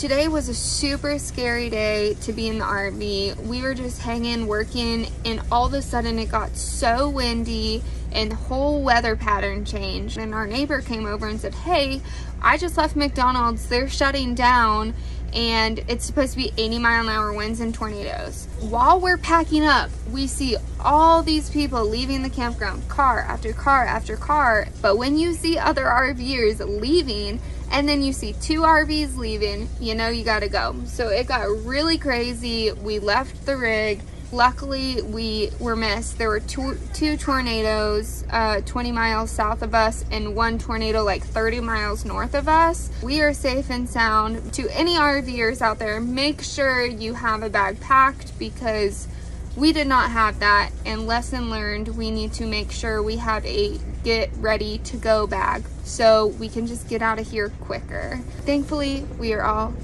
today was a super scary day to be in the RV. We were just hanging, working, and all of a sudden it got so windy and the whole weather pattern changed. And our neighbor came over and said, hey, I just left McDonald's. They're shutting down and it's supposed to be 80 mile an hour winds and tornadoes. While we're packing up, we see all these people leaving the campground, car after car after car. But when you see other RVers leaving, and then you see two RVs leaving, you know you gotta go. So it got really crazy. We left the rig Luckily, we were missed. There were two, two tornadoes uh, 20 miles south of us and one tornado like 30 miles north of us. We are safe and sound. To any RVers out there, make sure you have a bag packed because we did not have that. And lesson learned, we need to make sure we have a get ready to go bag so we can just get out of here quicker. Thankfully, we are all